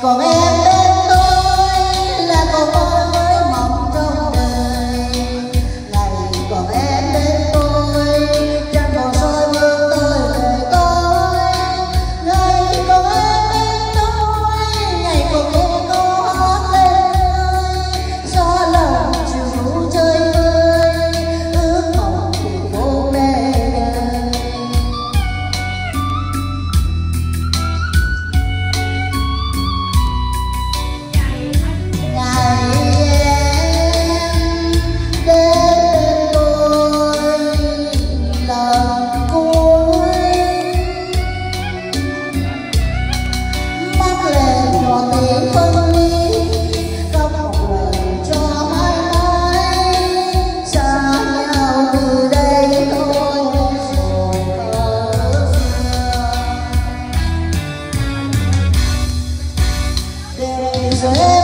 Come on. Jesus.